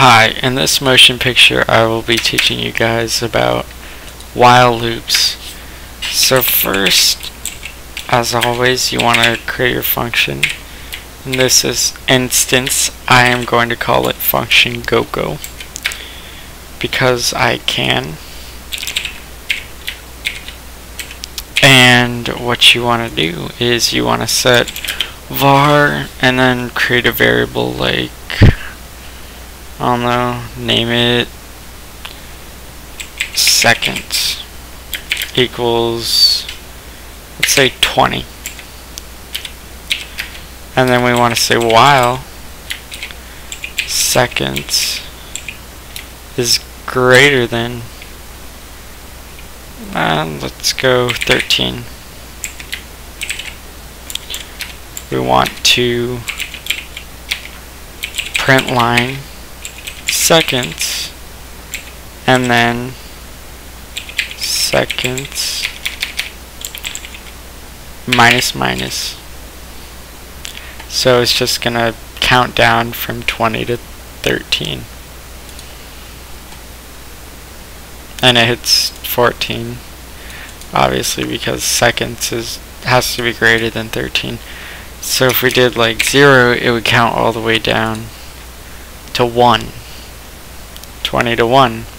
Hi, in this motion picture I will be teaching you guys about while loops. So first, as always, you want to create your function. In this is instance, I am going to call it function GoGo because I can. And what you want to do is you want to set var and then create a variable like I don't know, name it. Seconds equals let's say 20 and then we want to say while seconds is greater than and let's go 13 we want to print line seconds and then seconds minus minus. So it's just gonna count down from 20 to 13 and it hits 14 obviously because seconds is has to be greater than 13 so if we did like 0 it would count all the way down to 1 20 to 1